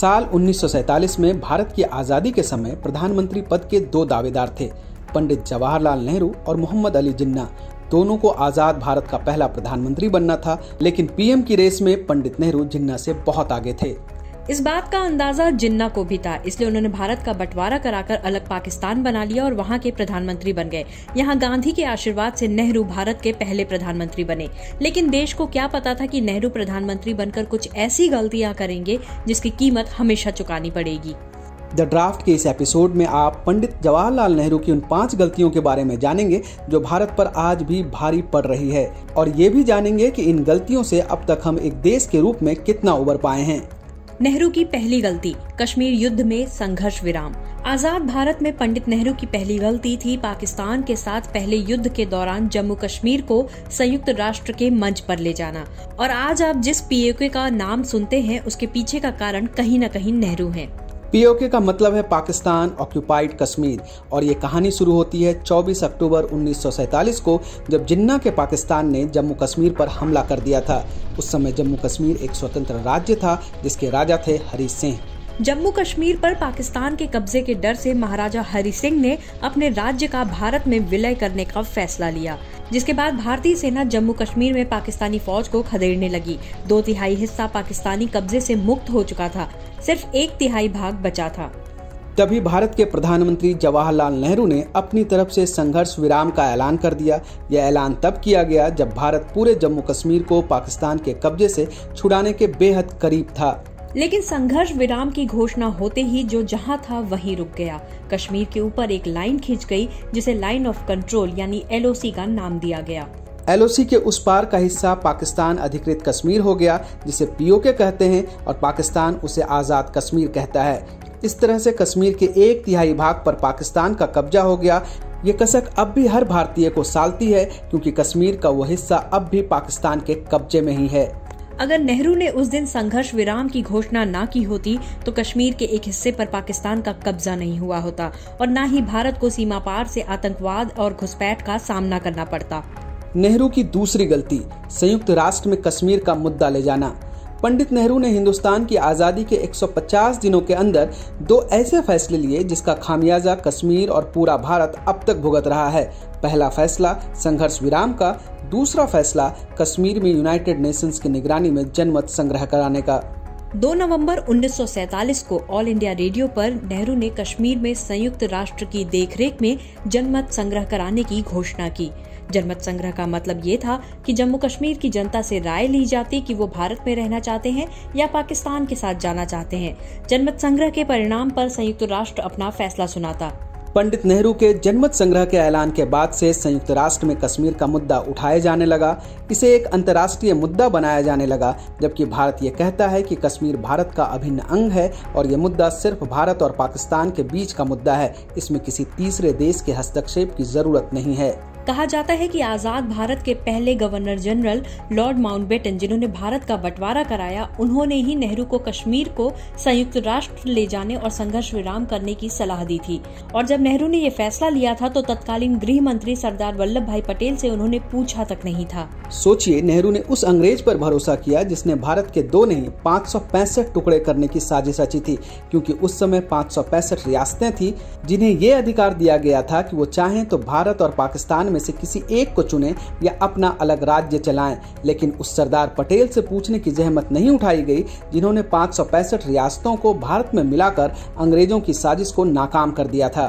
साल 1947 में भारत की आज़ादी के समय प्रधानमंत्री पद के दो दावेदार थे, पंडित जवाहरलाल नेहरू और मोहम्मद अली जिन्ना। दोनों को आज़ाद भारत का पहला प्रधानमंत्री बनना था, लेकिन पीएम की रेस में पंडित नेहरू जिन्ना से बहुत आगे थे। इस बात का अंदाज़ा जिन्ना को भी था, इसलिए उन्होंने भारत का बंटवारा कराकर अलग पाकिस्तान बना लिया और वहाँ के प्रधानमंत्री बन गए। यहाँ गांधी के आशीर्वाद से नेहरू भारत के पहले प्रधानमंत्री बने। लेकिन देश को क्या पता था कि नेहरू प्रधानमंत्री बनकर कुछ ऐसी गलतियाँ करेंगे जिसकी कीमत हमेशा चुकानी पड़ेगी। द ड्राफ्ट के इस एपिसोड में आप पंडित जवाहरलाल नेहरू की उन पाँच गलतियों के बारे में जानेंगे, जो भारत पर आज भी भारी पड़ रही है। और ये भी जानेंगे कि इन गलतियों से अब तक हम एक देश के रूप में कितना उबर पाए हैं। नेहरू की पहली गलती, कश्मीर युद्ध में संघर्ष विराम। आज़ाद भारत में पंडित नेहरू की पहली गलती थी पाकिस्तान के साथ पहले युद्ध के दौरान जम्मू कश्मीर को संयुक्त राष्ट्र के मंच पर ले जाना। और आज आप जिस पीएके का नाम सुनते हैं, उसके पीछे का कारण कहीं न कहीं नेहरू है। पीओके का मतलब है पाकिस्तान ऑक्यूपाइड कश्मीर। और ये कहानी शुरू होती है 24 अक्टूबर 1947 को, जब जिन्ना के पाकिस्तान ने जम्मू कश्मीर पर हमला कर दिया था। उस समय जम्मू कश्मीर एक स्वतंत्र राज्य था, जिसके राजा थे हरी सिंह। जम्मू कश्मीर पर पाकिस्तान के कब्जे के डर से महाराजा हरि सिंह ने अपने राज्य का भारत में विलय करने का फैसला लिया। जिसके बाद भारतीय सेना जम्मू कश्मीर में पाकिस्तानी फौज को खदेड़ने लगी। दो तिहाई हिस्सा पाकिस्तानी कब्जे से मुक्त हो चुका था। सिर्फ़ एक तिहाई भाग बचा था। तभी भारत के प्रधानमंत्री जवाहरलाल नेहरू ने अपनी तरफ़ से संघर्ष विराम का ऐलान कर दिया। यह ऐलान तब किया गया जब भारत पूरे जम्मू कश्मीर को पाकिस्तान के कब्जे से छुड़ाने के बेहद करीब था। लेकिन संघर्ष विराम की घोषणा होते ही जो जहाँ था वहीं रुक गया। कश्मीर के ऊपर एक लाइन खींच गई, जिसे लाइन ऑफ़ कंट्रोल यानी एलओसी का नाम दिया गया। एलओसी के उस पार का हिस्सा पाकिस्तान अधिकृत कश्मीर हो गया, जिसे पीओके कहते हैं, और पाकिस्तान उसे आज़ाद कश्मीर कहता है। इस तरह से कश्मीर के एक तिहाई भाग पर पाकिस्तान का कब्जा हो गया। ये कसक अब भी हर भारतीय को सालती है, क्योंकि कश्मीर का वो हिस्सा अब भी पाकिस्तान के कब्जे में ही है। अगर नेहरू ने उस दिन संघर्ष विराम की घोषणा ना की होती तो कश्मीर के एक हिस्से पर पाकिस्तान का कब्जा नहीं हुआ होता और न ही भारत को सीमा पार से आतंकवाद और घुसपैठ का सामना करना पड़ता। नेहरू की दूसरी गलती, संयुक्त राष्ट्र में कश्मीर का मुद्दा ले जाना। पंडित नेहरू ने हिंदुस्तान की आज़ादी के 150 दिनों के अंदर दो ऐसे फैसले लिए जिसका खामियाजा कश्मीर और पूरा भारत अब तक भुगत रहा है। पहला फैसला संघर्ष विराम का, दूसरा फैसला कश्मीर में यूनाइटेड नेशंस की निगरानी में जनमत संग्रह कराने का। 2 नवंबर 1947 को ऑल इंडिया रेडियो पर नेहरू ने कश्मीर में संयुक्त राष्ट्र की देखरेख में जनमत संग्रह कराने की घोषणा की। जनमत संग्रह का मतलब ये था कि जम्मू कश्मीर की जनता से राय ली जाती कि वो भारत में रहना चाहते हैं या पाकिस्तान के साथ जाना चाहते हैं। जनमत संग्रह के परिणाम पर संयुक्त राष्ट्र अपना फैसला सुनाता। पंडित नेहरू के जनमत संग्रह के ऐलान के बाद से संयुक्त राष्ट्र में कश्मीर का मुद्दा उठाया जाने लगा। इसे एक अंतर्राष्ट्रीय मुद्दा बनाया जाने लगा, जबकि भारत ये कहता है कि कश्मीर भारत का अभिन्न अंग है और ये मुद्दा सिर्फ़ भारत और पाकिस्तान के बीच का मुद्दा है। इसमें किसी तीसरे देश के हस्तक्षेप की ज़रूरत नहीं है। कहा जाता है कि आज़ाद भारत के पहले गवर्नर जनरल लॉर्ड माउंटबेटन, जिन्होंने भारत का बंटवारा कराया, उन्होंने ही नेहरू को कश्मीर को संयुक्त राष्ट्र ले जाने और संघर्ष विराम करने की सलाह दी थी। और जब नेहरू ने यह फैसला लिया था तो तत्कालीन गृह मंत्री सरदार वल्लभ भाई पटेल से उन्होंने पूछा तक नहीं था। सोचिए, नेहरू ने उस अंग्रेज़ पर भरोसा किया जिसने भारत के दो नहीं, पाँच सौ पैंसठ टुकड़े करने की साजिश रची थी, क्योंकि उस समय पाँच रियासतें थी जिन्हें ये अधिकार दिया गया था कि वो चाहें तो भारत और पाकिस्तान में में से किसी एक को चुने या अपना अलग राज्य चलाएँ। लेकिन उस सरदार पटेल से पूछने की जहमत नहीं उठाई गई, जिन्होंने पाँच सौ पैंसठ रियासतों को भारत में मिलाकर अंग्रेज़ों की साजिश को नाकाम कर दिया था।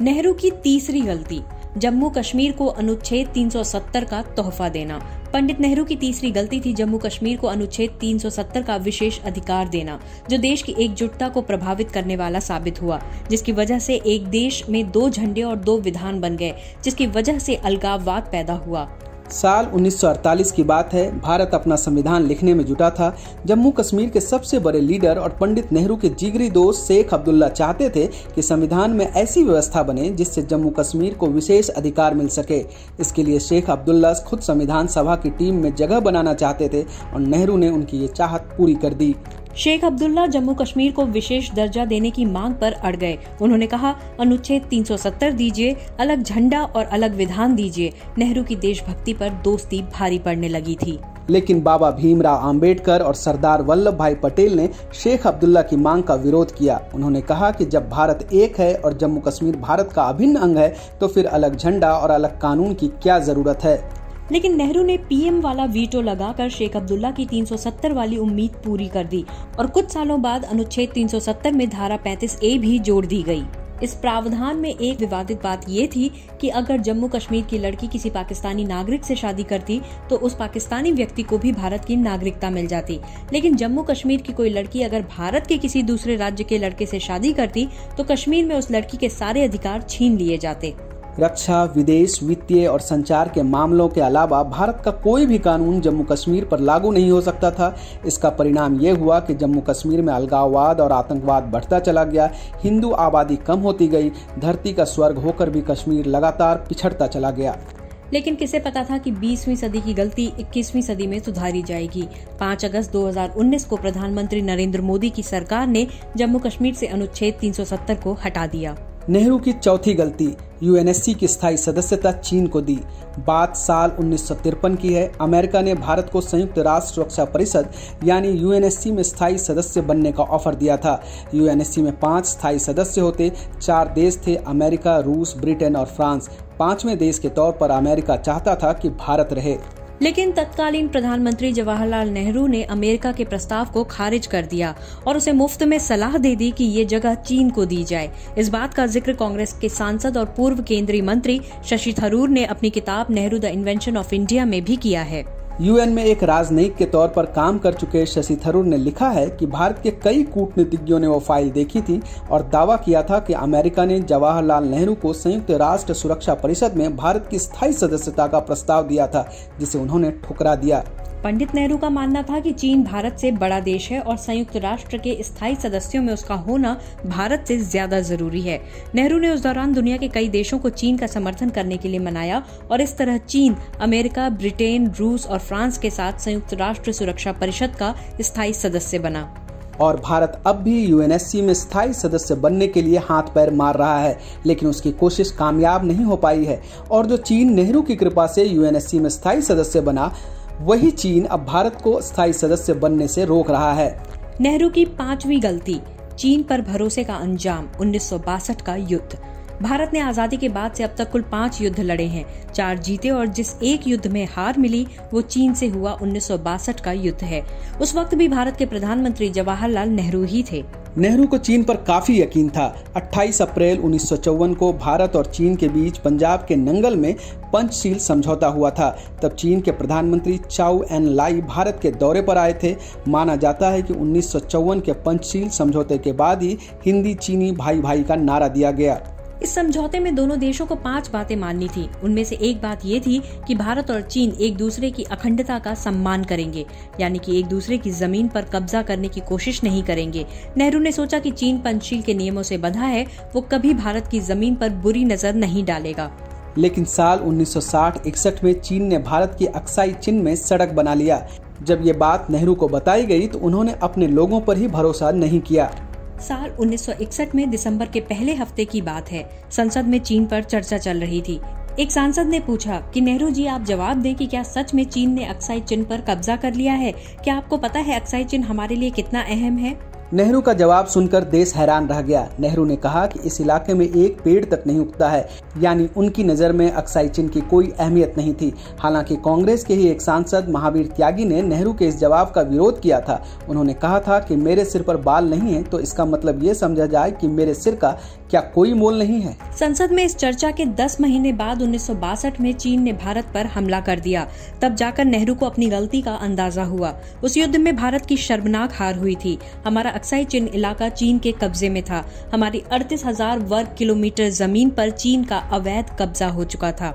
नेहरू की तीसरी गलती। जम्मू कश्मीर को अनुच्छेद 370 का तोहफा देना। पंडित नेहरू की तीसरी गलती थी जम्मू कश्मीर को अनुच्छेद 370 का विशेष अधिकार देना, जो देश की एकजुटता को प्रभावित करने वाला साबित हुआ, जिसकी वजह से एक देश में दो झंडे और दो विधान बन गए, जिसकी वजह से अलगाववाद पैदा हुआ। साल 1948 की बात है। भारत अपना संविधान लिखने में जुटा था। जम्मू कश्मीर के सबसे बड़े लीडर और पंडित नेहरू के जिगरी दोस्त शेख अब्दुल्ला चाहते थे कि संविधान में ऐसी व्यवस्था बने जिससे जम्मू कश्मीर को विशेष अधिकार मिल सके। इसके लिए शेख अब्दुल्ला खुद संविधान सभा की टीम में जगह बनाना चाहते थे और नेहरू ने उनकी ये चाहत पूरी कर दी। शेख अब्दुल्ला जम्मू कश्मीर को विशेष दर्जा देने की मांग पर अड़ गए। उन्होंने कहा, अनुच्छेद 370 दीजिए, अलग झंडा और अलग विधान दीजिए। नेहरू की देशभक्ति पर दोस्ती भारी पड़ने लगी थी। लेकिन बाबा भीमराव आंबेडकर और सरदार वल्लभ भाई पटेल ने शेख अब्दुल्ला की मांग का विरोध किया। उन्होंने कहा कि जब भारत एक है और जम्मू कश्मीर भारत का अभिन्न अंग है तो फिर अलग झंडा और अलग कानून की क्या ज़रूरत है? लेकिन नेहरू ने पीएम वाला वीटो लगाकर शेख अब्दुल्ला की 370 वाली उम्मीद पूरी कर दी और कुछ सालों बाद अनुच्छेद 370 में धारा 35 ए भी जोड़ दी गई। इस प्रावधान में एक विवादित बात ये थी कि अगर जम्मू कश्मीर की लड़की किसी पाकिस्तानी नागरिक से शादी करती तो उस पाकिस्तानी व्यक्ति को भी भारत की नागरिकता मिल जाती। लेकिन जम्मू कश्मीर की कोई लड़की अगर भारत के किसी दूसरे राज्य के लड़के से शादी करती तो कश्मीर में उस लड़की के सारे अधिकार छीन लिए जाते। रक्षा, विदेश, वित्तीय और संचार के मामलों के अलावा भारत का कोई भी कानून जम्मू कश्मीर पर लागू नहीं हो सकता था। इसका परिणाम ये हुआ कि जम्मू कश्मीर में अलगाववाद और आतंकवाद बढ़ता चला गया। हिंदू आबादी कम होती गई। धरती का स्वर्ग होकर भी कश्मीर लगातार पिछड़ता चला गया। लेकिन किसे पता था कि 20वीं सदी की गलती 21वीं सदी में सुधारी जाएगी? 5 अगस्त 2019 को प्रधानमंत्री नरेंद्र मोदी की सरकार ने जम्मू कश्मीर से अनुच्छेद 370 को हटा दिया। नेहरू की चौथी गलती यूएनएससी की स्थायी सदस्यता चीन को दी। बात साल उन्नीस की है। अमेरिका ने भारत को संयुक्त राष्ट्र सुरक्षा परिषद यानी यूएनएससी में स्थायी सदस्य बनने का ऑफ़र दिया था। यूएनएससी में पाँच स्थायी सदस्य होते। चार देश थे, अमेरिका, रूस, ब्रिटेन और फ्रांस। पाँचवें देश के तौर पर अमेरिका चाहता था कि भारत रहे। लेकिन तत्कालीन प्रधानमंत्री जवाहरलाल नेहरू ने अमेरिका के प्रस्ताव को खारिज कर दिया और उसे मुफ़्त में सलाह दे दी कि ये जगह चीन को दी जाए। इस बात का ज़िक्र कांग्रेस के सांसद और पूर्व केंद्रीय मंत्री शशि थरूर ने अपनी किताब Nehru the invention of India में भी किया है। यूएन में एक राजनयिक के तौर पर काम कर चुके शशि थरूर ने लिखा है कि भारत के कई कूटनीतिज्ञों ने वो फ़ाइल देखी थी और दावा किया था कि अमेरिका ने जवाहरलाल नेहरू को संयुक्त राष्ट्र सुरक्षा परिषद में भारत की स्थायी सदस्यता का प्रस्ताव दिया था, जिसे उन्होंने ठुकरा दिया। पंडित नेहरू का मानना था कि चीन भारत से बड़ा देश है और संयुक्त राष्ट्र के स्थायी सदस्यों में उसका होना भारत से ज़्यादा ज़रूरी है। नेहरू ने उस दौरान दुनिया के कई देशों को चीन का समर्थन करने के लिए मनाया और इस तरह चीन, अमेरिका, ब्रिटेन, रूस और फ्रांस के साथ संयुक्त राष्ट्र सुरक्षा परिषद का स्थायी सदस्य बना। और भारत अब भी यूएनएससी में स्थायी सदस्य बनने के लिए हाथ पैर मार रहा है, लेकिन उसकी कोशिश कामयाब नहीं हो पाई है। और जो चीन नेहरू की कृपा से यूएनएससी में स्थायी सदस्य बना वही चीन अब भारत को स्थायी सदस्य बनने से रोक रहा है। नेहरू की पांचवी गलती, चीन पर भरोसे का अंजाम, उन्नीस सौ बासठ का युद्ध। भारत ने आज़ादी के बाद से अब तक कुल पाँच युद्ध लड़े हैं। चार जीते और जिस एक युद्ध में हार मिली, वो चीन से हुआ उन्नीस सौ बासठ का युद्ध है। उस वक्त भी भारत के प्रधानमंत्री जवाहरलाल नेहरू ही थे। नेहरू को चीन पर काफ़ी यकीन था। 28 अप्रैल उन्नीस को भारत और चीन के बीच पंजाब के नंगल में पंचशील समझौता हुआ था। तब चीन के प्रधानमंत्री चाउ एन लाई भारत के दौरे पर आए थे। माना जाता है कि उन्नीस के पंचशील समझौते के बाद ही हिंदी चीनी भाई भाई का नारा दिया गया। इस समझौते में दोनों देशों को पाँच बातें माननी थी। उनमें से एक बात ये थी कि भारत और चीन एक दूसरे की अखंडता का सम्मान करेंगे, यानी कि एक दूसरे की ज़मीन पर कब्जा करने की कोशिश नहीं करेंगे। नेहरू ने सोचा कि चीन पंचशील के नियमों से बंधा है, वो कभी भारत की ज़मीन पर बुरी नज़र नहीं डालेगा। लेकिन साल 1960-61 में चीन ने भारत की अक्साई चिन्ह में सड़क बना लिया। जब ये बात नेहरू को बताई गई तो उन्होंने अपने लोगों पर ही भरोसा नहीं किया। साल 1961 में दिसंबर के पहले हफ़्ते की बात है। संसद में चीन पर चर्चा चल रही थी। एक सांसद ने पूछा कि, नेहरू जी, आप जवाब दें कि क्या सच में चीन ने अक्साई चिन्ह पर कब्जा कर लिया है? क्या आपको पता है अक्साई चिन्ह हमारे लिए कितना अहम है? नेहरू का जवाब सुनकर देश हैरान रह गया। नेहरू ने कहा कि इस इलाके में एक पेड़ तक नहीं उगता है, यानी उनकी नज़र में अक्साई चिन्ह की कोई अहमियत नहीं थी। हालाँकि कांग्रेस के ही एक सांसद महावीर त्यागी ने नेहरू के इस जवाब का विरोध किया था। उन्होंने कहा था कि मेरे सिर पर बाल नहीं है तो इसका मतलब ये समझा जाए कि मेरे सिर का क्या कोई मोल नहीं है। संसद में इस चर्चा के 10 महीने बाद उन्नीस सौ बासठ में चीन ने भारत पर हमला कर दिया। तब जाकर नेहरू को अपनी गलती का अंदाज़ा हुआ। उस युद्ध में भारत की शर्मनाक हार हुई थी। हमारा अक्साई चिन इलाका चीन के कब्जे में था, हमारी अड़तीस हज़ार वर्ग किलोमीटर ज़मीन पर चीन का अवैध कब्जा हो चुका था।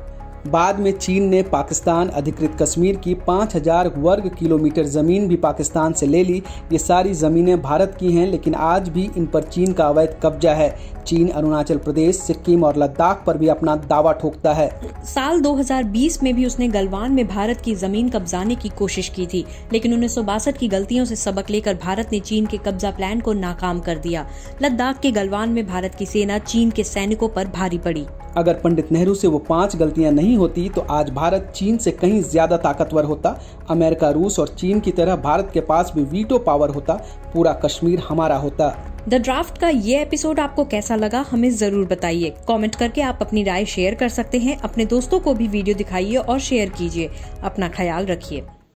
बाद में चीन ने पाकिस्तान अधिकृत कश्मीर की 5000 वर्ग किलोमीटर ज़मीन भी पाकिस्तान से ले ली। ये सारी जमीनें भारत की हैं लेकिन आज भी इन पर चीन का अवैध कब्जा है। चीन अरुणाचल प्रदेश सिक्किम और लद्दाख पर भी अपना दावा ठोकता है। साल 2020 में भी उसने गलवान में भारत की ज़मीन कब्जाने की कोशिश की थी लेकिन उन्नीस सौ बासठ की गलतियों से सबक लेकर भारत ने चीन के कब्जा प्लान को नाकाम कर दिया। लद्दाख के गलवान में भारत की सेना चीन के सैनिकों पर भारी पड़ी। अगर पंडित नेहरू से वो पाँच गलतियाँ नहीं नहीं होती तो आज भारत चीन से कहीं ज़्यादा ताकतवर होता। अमेरिका, रूस और चीन की तरह भारत के पास भी वीटो पावर होता। पूरा कश्मीर हमारा होता। द ड्राफ्ट का ये एपिसोड आपको कैसा लगा, हमें ज़रूर बताइए। कमेंट करके आप अपनी राय शेयर कर सकते हैं। अपने दोस्तों को भी वीडियो दिखाइए और शेयर कीजिए। अपना ख्याल रखिए।